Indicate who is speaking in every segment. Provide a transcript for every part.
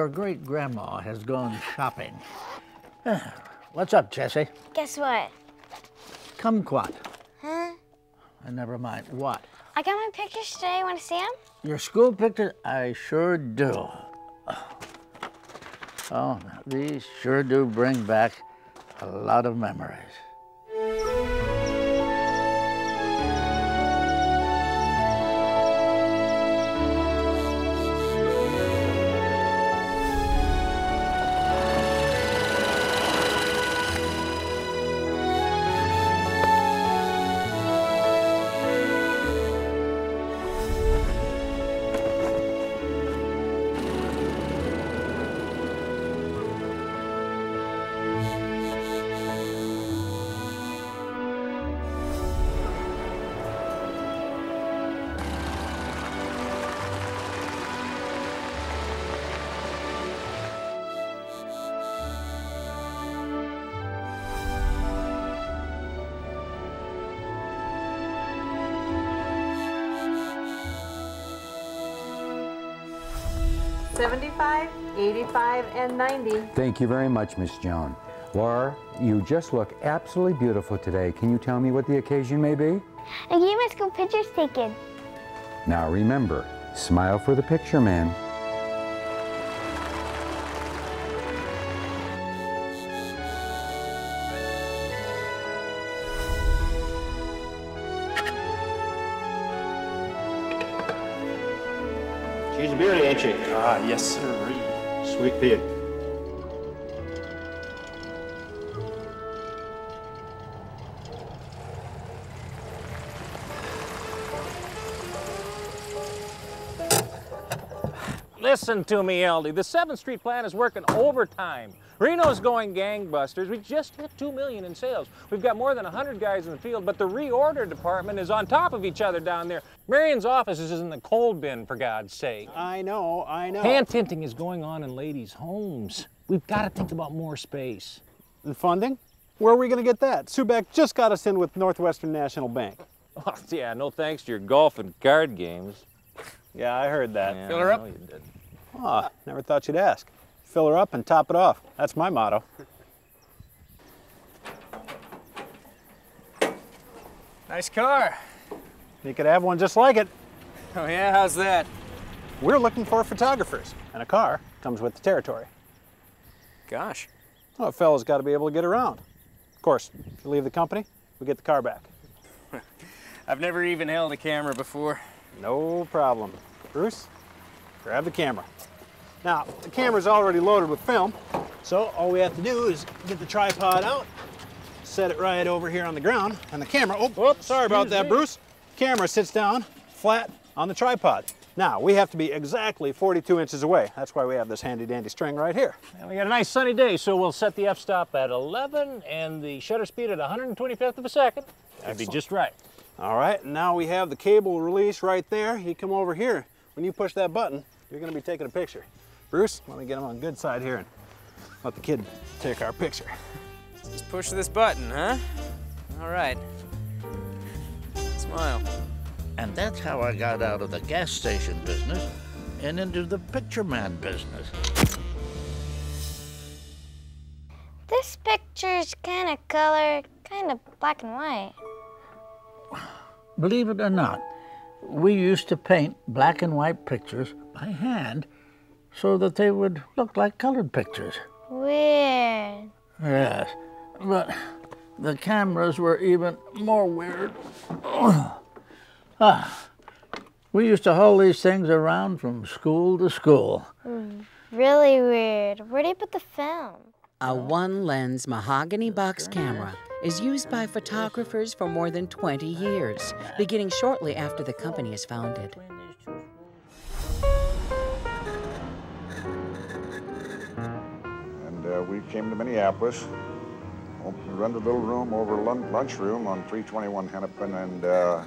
Speaker 1: Your great grandma has gone shopping. What's up, Jesse?
Speaker 2: Guess what?
Speaker 1: Kumquat.
Speaker 2: Huh?
Speaker 1: Uh, never mind. What?
Speaker 2: I got my pictures today. Want to see them?
Speaker 1: Your school pictures? I sure do. Oh, these sure do bring back a lot of memories.
Speaker 3: Seventy-five, eighty-five, and ninety.
Speaker 4: Thank you very much, Miss Joan. Laura, you just look absolutely beautiful today. Can you tell me what the occasion may be?
Speaker 2: I gave my school pictures taken.
Speaker 4: Now remember, smile for the picture man.
Speaker 5: She's a beauty, ain't she?
Speaker 6: Ah, yes, sir.
Speaker 5: Sweet beauty.
Speaker 7: Listen to me, Eldy. The 7th Street plan is working overtime. Reno's going gangbusters. We just hit 2 million in sales. We've got more than 100 guys in the field, but the reorder department is on top of each other down there. Marion's office is in the cold bin, for God's sake.
Speaker 6: I know, I know.
Speaker 7: Hand tinting is going on in ladies' homes. We've got to think about more space.
Speaker 6: And funding? Where are we going to get that? Subeck just got us in with Northwestern National Bank.
Speaker 7: Oh, yeah, no thanks to your golf and card games.
Speaker 6: Yeah, I heard that.
Speaker 7: Yeah,
Speaker 6: Fill her up?
Speaker 7: know you did.
Speaker 6: Ah, never thought you'd ask. Fill her up and top it off. That's my motto.
Speaker 8: Nice car.
Speaker 6: You could have one just like it.
Speaker 8: Oh yeah, how's that?
Speaker 6: We're looking for photographers, and a car comes with the territory.
Speaker 8: Gosh.
Speaker 6: Well, a fellow's got to be able to get around. Of course, if you leave the company, we get the car back.
Speaker 8: I've never even held a camera before.
Speaker 6: No problem. Bruce, grab the camera. Now, the camera's already loaded with film, so all we have to do is get the tripod out, set it right over here on the ground, and the camera, oh, whoops, sorry about that,
Speaker 7: me.
Speaker 6: Bruce. Camera sits down flat on the tripod. Now, we have to be exactly 42 inches away. That's why we have this handy dandy string right here.
Speaker 7: And we got a nice sunny day, so we'll set the f-stop at 11 and the shutter speed at 125th of a second. That'd be just right.
Speaker 6: All right, now we have the cable release right there. You come over here. When you push that button, you're gonna be taking a picture. Bruce, let me get him on good side here and let the kid take our picture.
Speaker 8: Just push this button, huh? All right. Smile.
Speaker 1: And that's how I got out of the gas station business and into the picture man business.
Speaker 2: This picture's kind of color, kind of black and white.
Speaker 1: Believe it or not, we used to paint black and white pictures by hand so that they would look like colored pictures.
Speaker 2: Weird.
Speaker 1: Yes, but the cameras were even more weird. ah, we used to haul these things around from school to school.
Speaker 2: Really weird. Where do you put the film?
Speaker 9: A one lens mahogany box camera is used by photographers for more than 20 years, beginning shortly after the company is founded.
Speaker 10: We came to Minneapolis, opened, rented a little room over lun- lunchroom on 321 Hennepin, and uh,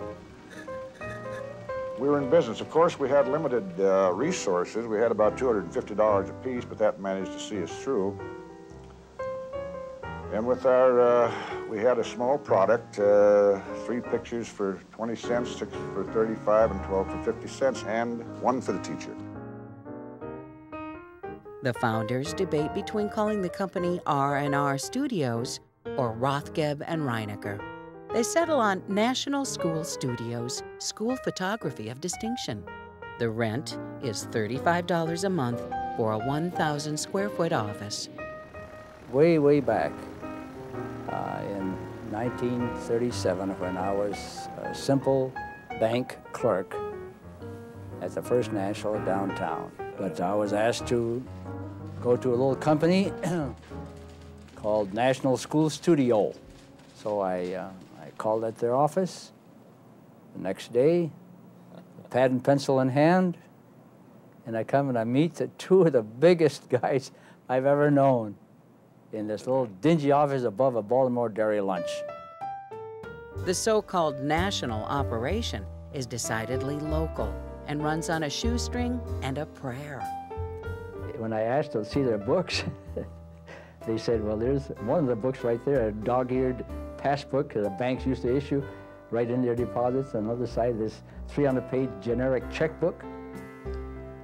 Speaker 10: we were in business. Of course, we had limited uh, resources. We had about $250 apiece, but that managed to see us through. And with our, uh, we had a small product, uh, three pictures for 20 cents, six for 35, and 12 for 50 cents, and one for the teacher.
Speaker 9: The founders debate between calling the company R&R Studios or Rothgeb and Reinecker. They settle on National School Studios, school photography of distinction. The rent is $35 a month for a 1,000 square foot office.
Speaker 11: Way, way back uh, in 1937 when I was a simple bank clerk at the First National downtown. But I was asked to go to a little company called National School Studio. So I, uh, I called at their office the next day, pad and pencil in hand, and I come and I meet the two of the biggest guys I've ever known in this little dingy office above a Baltimore Dairy Lunch.
Speaker 9: The so called national operation is decidedly local and runs on a shoestring and a prayer.
Speaker 11: When I asked to see their books, they said, well, there's one of the books right there, a dog-eared passbook that the banks used to issue right in their deposits. On the other side, this 300-page generic checkbook.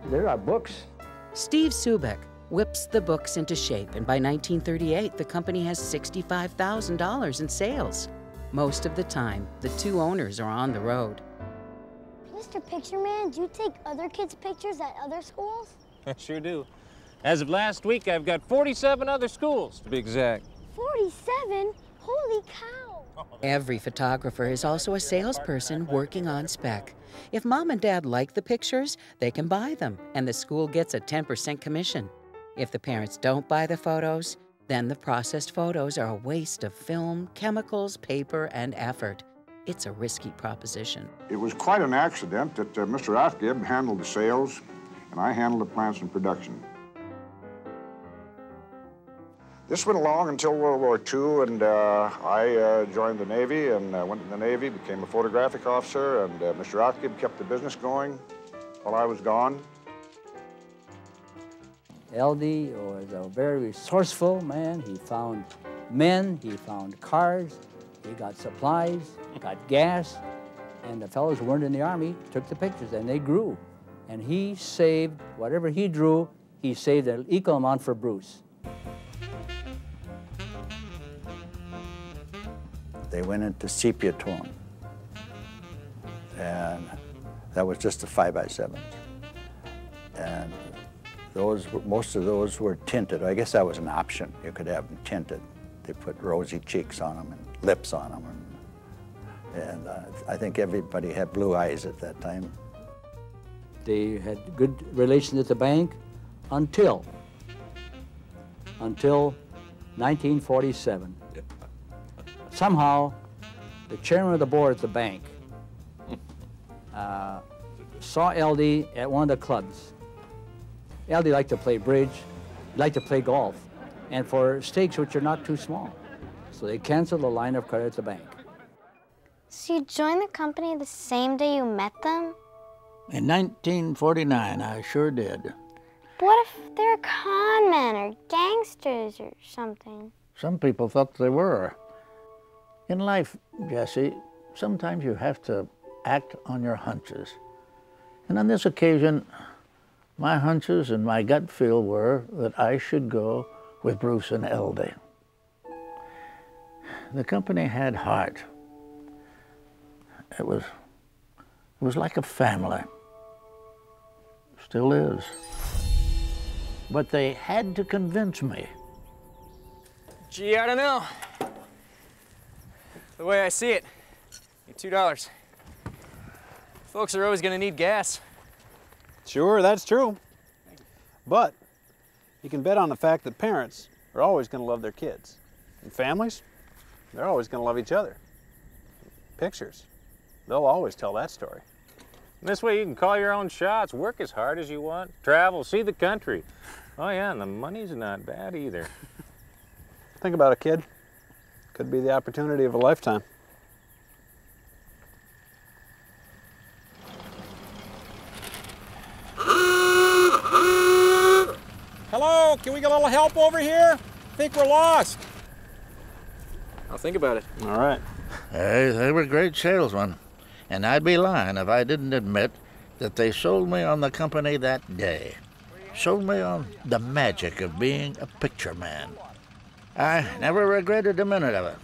Speaker 11: There are books.
Speaker 9: Steve Subic whips the books into shape, and by 1938, the company has $65,000 in sales. Most of the time, the two owners are on the road.
Speaker 2: Mr. Picture Man, do you take other kids' pictures at other schools?
Speaker 7: I sure do. As of last week, I've got 47 other schools, to be exact.
Speaker 2: 47? Holy cow!
Speaker 9: Every photographer is also a salesperson working on spec. If mom and dad like the pictures, they can buy them, and the school gets a 10% commission. If the parents don't buy the photos, then the processed photos are a waste of film, chemicals, paper, and effort. It's a risky proposition.
Speaker 10: It was quite an accident that uh, Mr. Rothgeb handled the sales and I handled the plants and production. This went along until World War II, and uh, I uh, joined the Navy and uh, went to the Navy, became a photographic officer, and uh, Mr. Rothgeb kept the business going while I was gone.
Speaker 11: LD was a very resourceful man. He found men, he found cars, he got supplies, got gas, and the fellows who weren't in the Army took the pictures and they grew. And he saved, whatever he drew, he saved an equal amount for Bruce.
Speaker 12: They went into sepia tone. And that was just a five by seven. And those, most of those were tinted. I guess that was an option. You could have them tinted. They put rosy cheeks on them and lips on them. And, and uh, I think everybody had blue eyes at that time.
Speaker 11: They had good relations at the bank until, until 1947. Somehow, the chairman of the board at the bank uh, saw LD at one of the clubs. LD liked to play bridge, liked to play golf, and for stakes which are not too small. So they canceled the line of credit at the bank.
Speaker 2: So you joined the company the same day you met them?
Speaker 11: In 1949, I sure did.
Speaker 2: What if they're con men or gangsters or something?
Speaker 11: Some people thought they were. In life, Jesse, sometimes you have to act on your hunches. And on this occasion, my hunches and my gut feel were that I should go with Bruce and LD. The company had heart. It was, it was like a family. Still is. But they had to convince me.
Speaker 8: Gee, I don't know. The way I see it, need two dollars. Folks are always gonna need gas.
Speaker 6: Sure, that's true. But you can bet on the fact that parents are always going to love their kids. And families, they're always going to love each other. Pictures, they'll always tell that story.
Speaker 7: This way you can call your own shots, work as hard as you want, travel, see the country. Oh yeah, and the money's not bad either.
Speaker 6: Think about it, kid. Could be the opportunity of a lifetime.
Speaker 13: Hello, can we get a little help over here? I think we're lost.
Speaker 8: I'll think about it.
Speaker 6: All right.
Speaker 1: Hey, they were great salesmen, and I'd be lying if I didn't admit that they sold me on the company that day. Sold me on the magic of being a picture man. I never regretted a minute of it.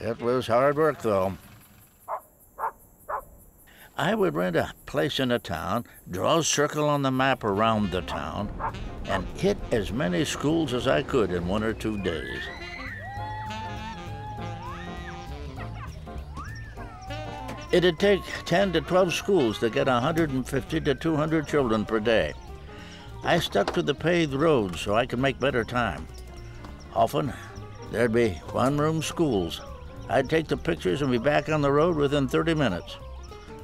Speaker 1: It was hard work, though. I would rent a place in a town, draw a circle on the map around the town, and hit as many schools as I could in one or two days. It'd take 10 to 12 schools to get 150 to 200 children per day. I stuck to the paved roads so I could make better time. Often, there'd be one room schools. I'd take the pictures and be back on the road within 30 minutes.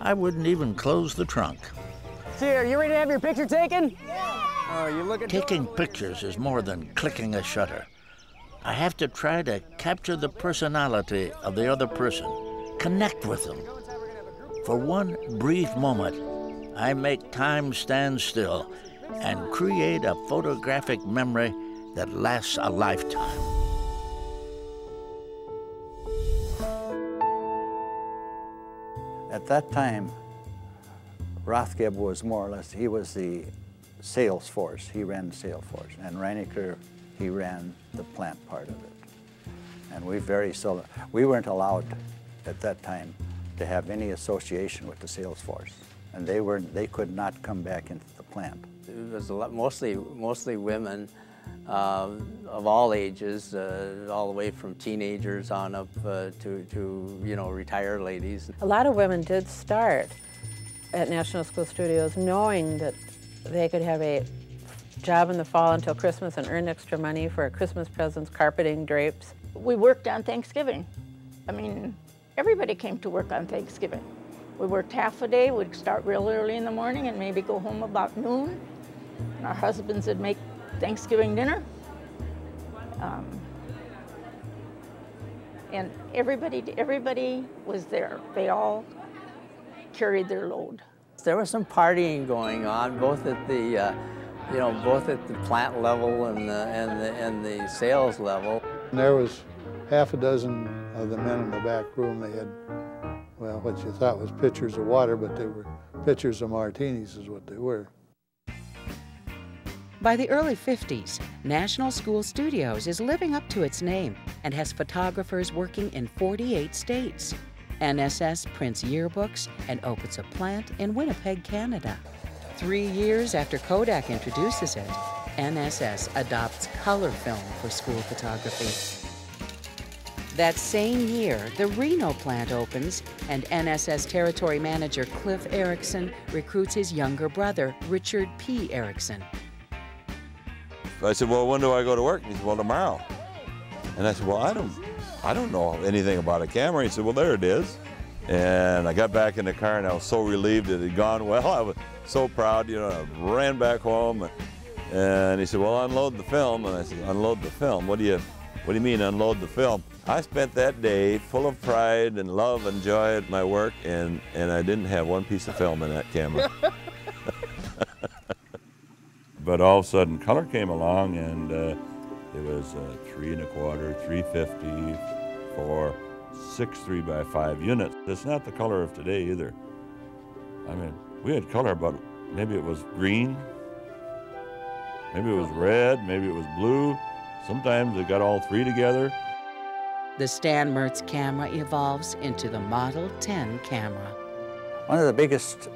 Speaker 1: I wouldn't even close the trunk.
Speaker 8: Here, you ready to have your picture taken? Yeah. Oh, you looking?
Speaker 1: Taking pictures is more than clicking a shutter. I have to try to capture the personality of the other person, connect with them. For one brief moment, I make time stand still and create a photographic memory that lasts a lifetime.
Speaker 12: At that time, Rothgeb was more or less, he was the sales force. He ran the sales force. And Reinecker, he ran the plant part of it. And we very seldom, we weren't allowed at that time to have any association with the sales force. And they were they could not come back into the plant.
Speaker 4: It was a lot, mostly, mostly women of all ages, uh, all the way from teenagers on up uh, to, to, you know, retired ladies.
Speaker 14: A lot of women did start at National School Studios knowing that they could have a job in the fall until Christmas and earn extra money for Christmas presents, carpeting, drapes.
Speaker 15: We worked on Thanksgiving. I mean, everybody came to work on Thanksgiving. We worked half a day, we'd start real early in the morning and maybe go home about noon. And our husbands would make Thanksgiving dinner. Um, and everybody, everybody was there. They all carried their load.
Speaker 4: There was some partying going on, both at the, uh, you know, both at the plant level and the, and the, and the sales level.
Speaker 16: And there was half a dozen of the men in the back room. They had, well, what you thought was pitchers of water, but they were pitchers of martinis is what they were.
Speaker 9: By the early 50s, National School Studios is living up to its name and has photographers working in 48 states. NSS prints yearbooks and opens a plant in Winnipeg, Canada. Three years after Kodak introduces it, NSS adopts color film for school photography. That same year, the Reno plant opens, and NSS Territory Manager Cliff Erickson recruits his younger brother, Richard P. Erickson.
Speaker 17: I said, well, when do I go to work? And he said, well, tomorrow. And I said, well, I don't, I don't know anything about a camera. He said, well, there it is. And I got back in the car and I was so relieved it had gone well. I was so proud, you know, I ran back home. And he said, well, unload the film. And I said, unload the film? What do you, what do you mean unload the film? I spent that day full of pride and love and joy at my work and, and I didn't have one piece of film in that camera. but all of a sudden color came along and uh, it was uh, three and a quarter, 350, four, six three by five units. It's not the color of today either. I mean, we had color, but maybe it was green, maybe it was red, maybe it was blue. Sometimes they got all three together.
Speaker 9: The Stan Mertz camera evolves into the Model 10 camera.
Speaker 12: One of the biggest,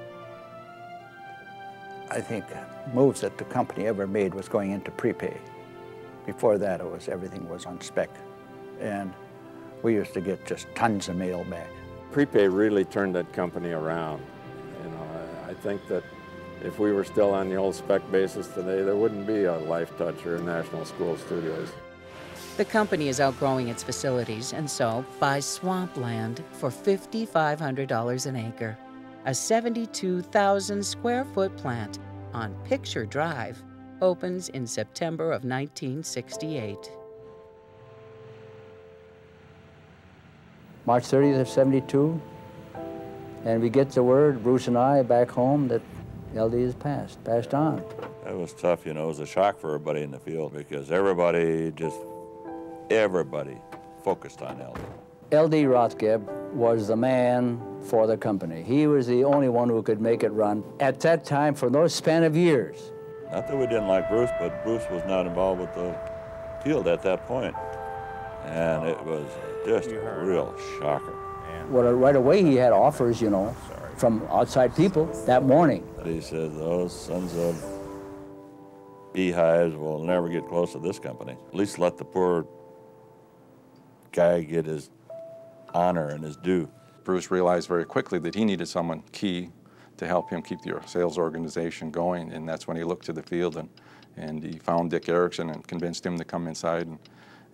Speaker 12: I think, moves that the company ever made was going into prepay. Before that, it was everything was on spec. And we used to get just tons of mail back.
Speaker 18: Prepay really turned that company around. You know, I, I think that if we were still on the old spec basis today, there wouldn't be a Life Touch or National School Studios.
Speaker 9: The company is outgrowing its facilities and so buys swampland for $5,500 an acre. A 72,000 square foot plant on Picture Drive opens in September of 1968.
Speaker 11: March 30th of 72, and we get the word, Bruce and I, back home that LD is passed, passed on.
Speaker 17: That was tough, you know, it was a shock for everybody in the field because everybody just, everybody focused on LD.
Speaker 11: L.D. Rothgeb was the man for the company. He was the only one who could make it run at that time for those span of years.
Speaker 17: Not that we didn't like Bruce, but Bruce was not involved with the field at that point. And it was just a real shocker.
Speaker 11: Well, right away he had offers, you know, from outside people that morning.
Speaker 17: He said, those sons of beehives will never get close to this company. At least let the poor guy get his honor and his due.
Speaker 18: Bruce realized very quickly that he needed someone key to help him keep the sales organization going, and that's when he looked to the field and, and he found Dick Erickson and convinced him to come inside and,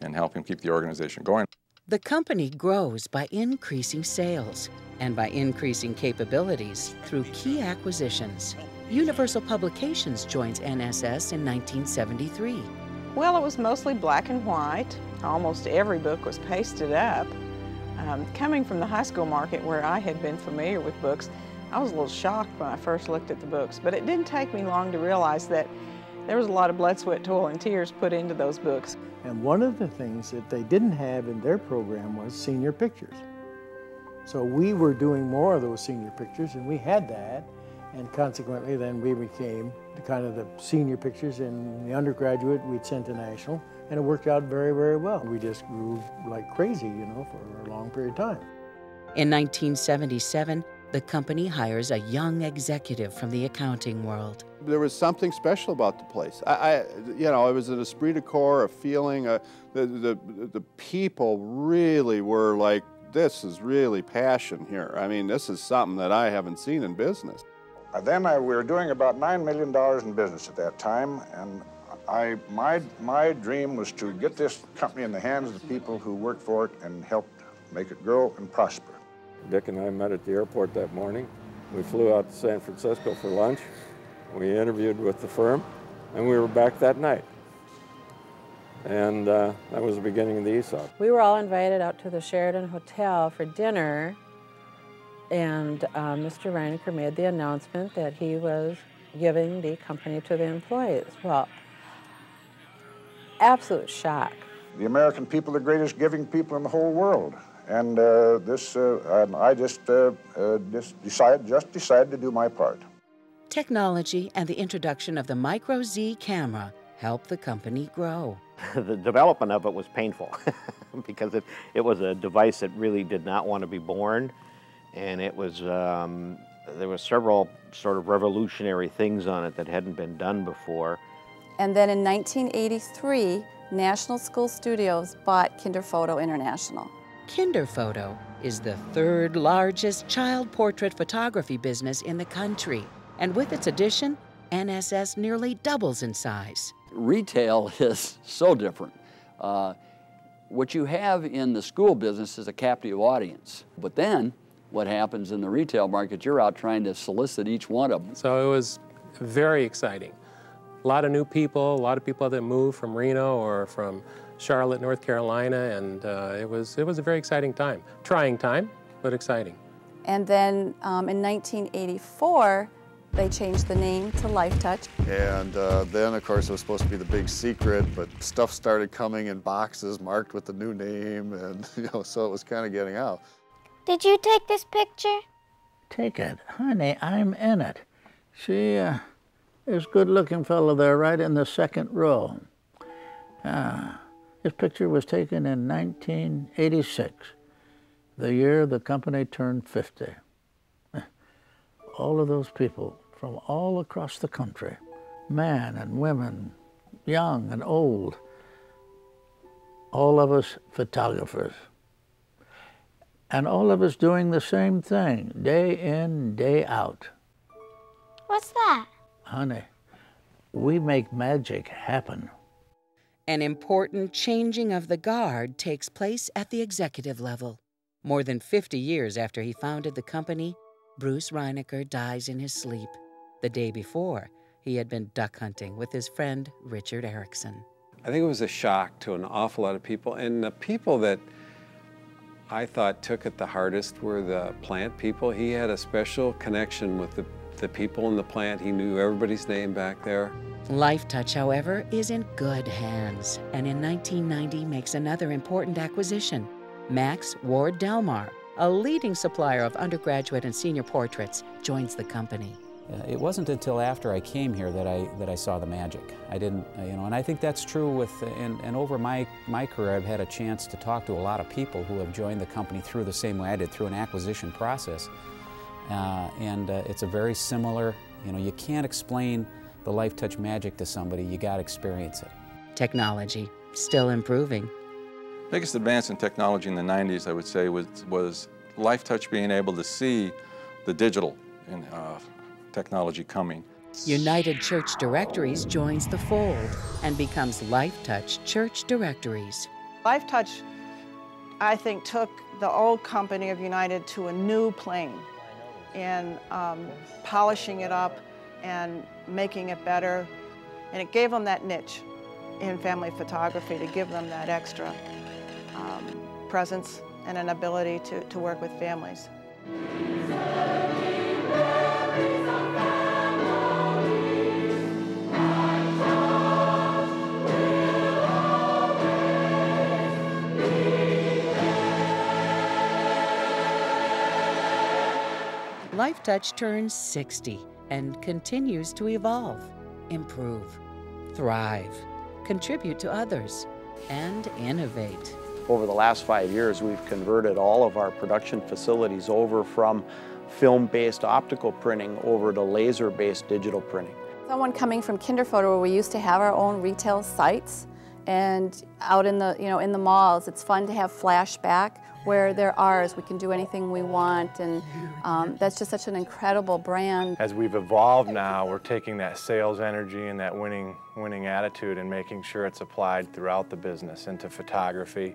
Speaker 18: and help him keep the organization going.
Speaker 9: The company grows by increasing sales and by increasing capabilities through key acquisitions. Universal Publications joins NSS in 1973.
Speaker 19: Well, it was mostly black and white. Almost every book was pasted up. Um, coming from the high school market where I had been familiar with books, I was a little shocked when I first looked at the books, but it didn't take me long to realize that there was a lot of blood, sweat, toil, and tears put into those books.
Speaker 20: And one of the things that they didn't have in their program was senior pictures. So we were doing more of those senior pictures, and we had that, and consequently then we became the kind of the senior pictures in the undergraduate we'd sent to national, and it worked out very, very well. We just grew like crazy, you know, for a long period of time.
Speaker 9: In 1977, the company hires a young executive from the accounting world.
Speaker 21: There was something special about the place. I, I you know, it was an esprit de corps, a feeling. Uh, the, the the people really were like, this is really passion here. I mean, this is something that I haven't seen in business.
Speaker 10: Then I, we were doing about $9 million in business at that time, and I, my, my dream was to get this company in the hands of the people who worked for it and help make it grow and prosper.
Speaker 18: Dick and I met at the airport that morning. We flew out to San Francisco for lunch. We interviewed with the firm, and we were back that night. And uh, that was the beginning of the ESOP.
Speaker 14: We were all invited out to the Sheraton Hotel for dinner, and uh, Mr. Reinecker made the announcement that he was giving the company to the employees. Well, absolute shock.
Speaker 10: The American people are the greatest giving people in the whole world. And uh, this, uh, and I just, uh, uh, just, decided, just decided to do my part.
Speaker 9: Technology and the introduction of the Micro Z camera helped the company grow.
Speaker 22: the development of it was painful because it, it was a device that really did not want to be born. And it was, um, there were several sort of revolutionary things on it that hadn't been done before.
Speaker 23: And then in 1983, National School Studios bought Kinderphoto International.
Speaker 9: Kinderphoto is the third largest child portrait photography business in the country. And with its addition, NSS nearly doubles in size.
Speaker 4: Retail is so different. Uh, what you have in the school business is a captive audience. But then what happens in the retail market, you're out trying to solicit each one of them.
Speaker 24: So it was very exciting. A lot of new people, a lot of people that moved from Reno or from Charlotte, North Carolina, and uh, it was it was a very exciting time. Trying time, but exciting.
Speaker 23: And then um, in 1984, they changed the name to Lifetouch.
Speaker 25: And uh, then, of course, it was supposed to be the big secret, but stuff started coming in boxes marked with the new name, and you know, so it was kind of getting out.
Speaker 2: Did you take this picture?
Speaker 1: Take it. Honey, I'm in it. See, uh, this good-looking fellow there right in the second row. Ah, this picture was taken in 1986, the year the company turned 50. All of those people from all across the country, men and women, young and old, all of us photographers. And all of us doing the same thing, day in, day out.
Speaker 2: What's that?
Speaker 1: Honey, we make magic happen.
Speaker 9: An important changing of the guard takes place at the executive level. More than 50 years after he founded the company, Bruce Reinecker dies in his sleep. The day before, he had been duck hunting with his friend Richard Erickson.
Speaker 26: I think it was a shock to an awful lot of people. And the people that I thought took it the hardest were the plant people. He had a special connection with the, the people in the plant. He knew everybody's name back there.
Speaker 9: Life Touch, however, is in good hands, and in 1990 makes another important acquisition. Max Ward Delmar, a leading supplier of undergraduate and senior portraits, joins the company.
Speaker 27: Uh, it wasn't until after I came here that I that I saw the magic. I didn't, uh, you know, and I think that's true with and, and over my my career, I've had a chance to talk to a lot of people who have joined the company through the same way I did, through an acquisition process, uh, and uh, it's a very similar. You know, you can't explain the Life Touch magic to somebody. You got to experience it.
Speaker 9: Technology still improving.
Speaker 18: Biggest advance in technology in the 90s, I would say, was was Life Touch being able to see the digital in, uh, technology coming.
Speaker 9: United Church Directories joins the fold and becomes LifeTouch Church Directories.
Speaker 19: LifeTouch, I think, took the old company of United to a new plane in um, polishing it up and making it better. And it gave them that niche in family photography to give them that extra um, presence and an ability to, to work with families.
Speaker 9: Life Touch turns 60 and continues to evolve, improve, thrive, contribute to others, and innovate.
Speaker 28: Over the last five years, we've converted all of our production facilities over from film-based optical printing over to laser-based digital printing.
Speaker 23: Someone coming from Kinderphoto, where we used to have our own retail sites, and out in the, you know, in the malls, it's fun to have flashback where they're ours. We can do anything we want, and um, that's just such an incredible brand.
Speaker 29: As we've evolved now, we're taking that sales energy and that winning, winning attitude and making sure it's applied throughout the business, into photography,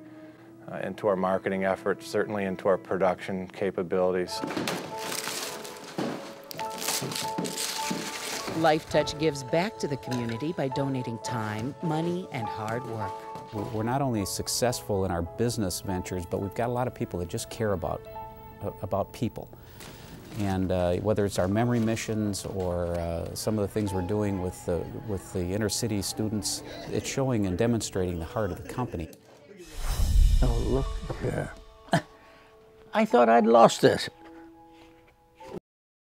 Speaker 29: uh, into our marketing efforts, certainly into our production capabilities.
Speaker 9: Life Touch gives back to the community by donating time, money, and hard work.
Speaker 27: We're not only successful in our business ventures, but we've got a lot of people that just care about, about people. And uh, whether it's our memory missions or uh, some of the things we're doing with the, with the inner city students, it's showing and demonstrating the heart of the company.
Speaker 30: Oh, look here. I thought I'd lost it.